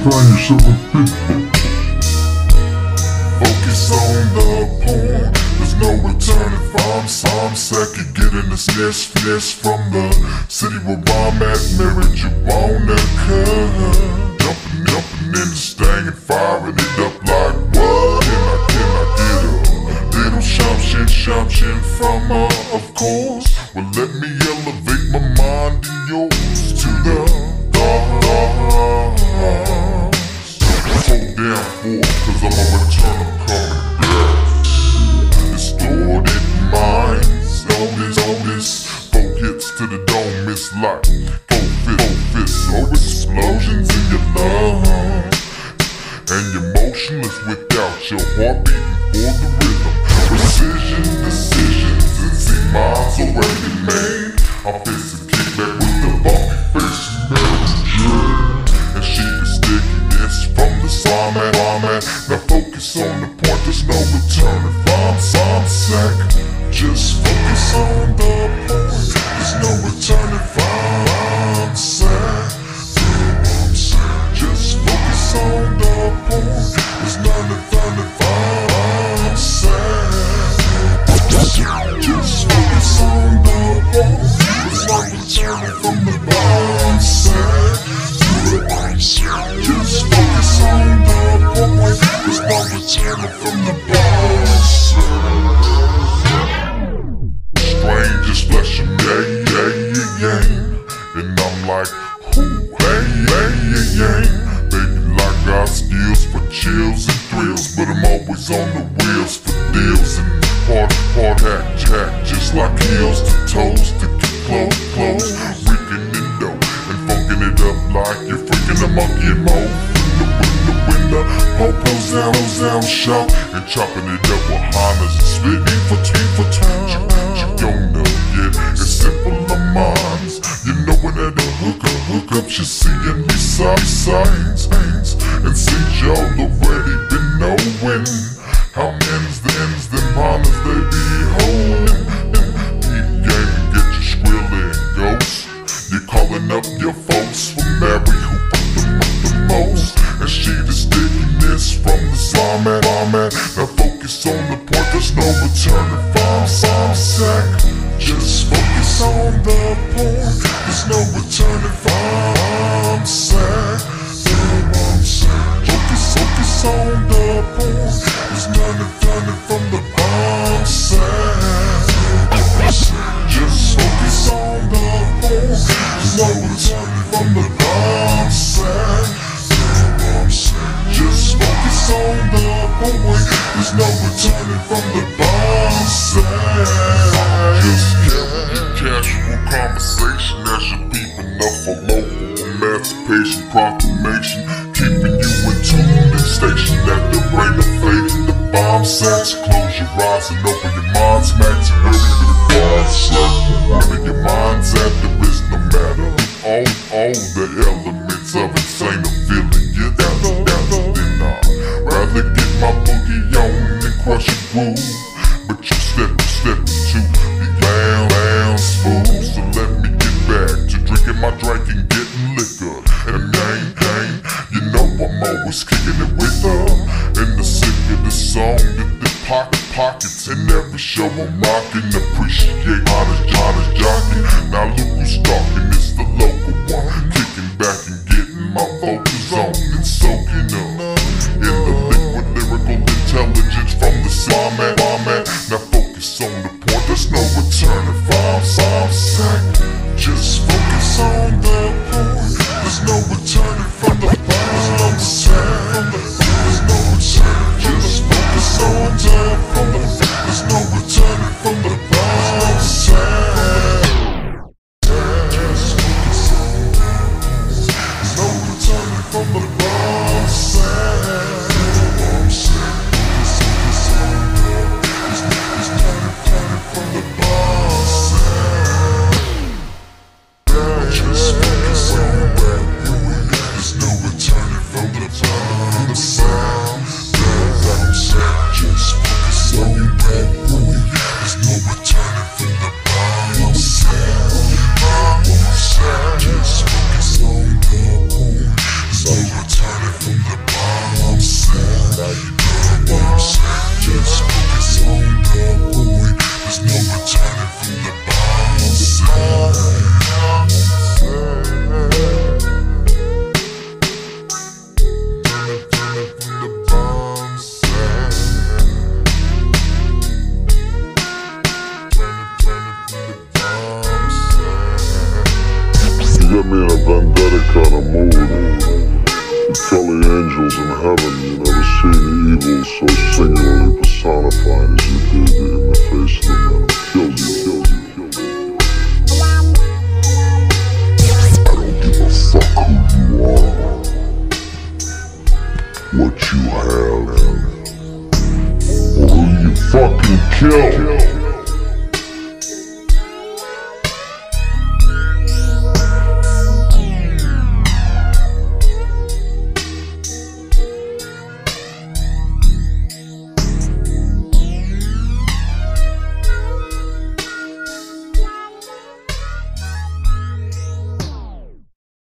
Focus on the point. There's no returning from some second getting this nest finesse from the city where I'm at. Marijuana cut. Jumping, jumping in this thing and firing it up like what? Can I, can I get a little shumshin, shumshin from her, of course? Well, let me elevate my mind and yours to the stars. Down for, cause I'm a return, I'm coming back. Distorted minds, all this. Four hits to the dome, it's like four fists, four fists. Oh, explosions in your lungs. And you're motionless without your heart beating for the Now focus on the point, there's no returning from some sack. Just focus on the point, there's no returning from sack. Just focus on the point. There's nothing funny from from the bottom side. Strangers flashing, yeah, yeah, yeah, yeah. And I'm like, who, hey, hey, yeah, yeah. Baby, like got skills for chills and thrills, but I'm always on the wheels for deals and part, part, hack, jack, just like heels to toes to get close, close. Reeking in dough and funking it up like you're freaking a monkey and mo. In the popos down, down, shop, and chopping it up with Hondas and spitting for tea for time. You don't know yet, it's simple of minds. You know when at the hookup, you're seeing these signs, signs, and since y'all at bomb sacks. Close your eyes and open your and hurry to the bomb sack. Wherever your mind's at, there is no matter. All, all the elements of insane are feeling you down, down, then I'd rather get my boogie on and crush your groove. But you step, step into the lounge, lounge fool. So let me get back to drinking my drink and getting liquor. And gang, gang, you know I'm always kicking it with her. And the of the song, the, the pocket pockets. And every show I'm rocking, appreciate honest, honest jockey. Now look who's talking, it's the local one. Kicking back and getting my vocals on and soaking up. In the liquid lyrical intelligence from the slime at. Now focus on the point, there's no returning from some sack. Just focus on no put me in a vendetta kind of mood. Probably angels in heaven, you never seen evil so singularly personified as you did in the face of the man who killed you, killed you, killed you. I don't give a fuck who you are, what you have, or who you fucking kill.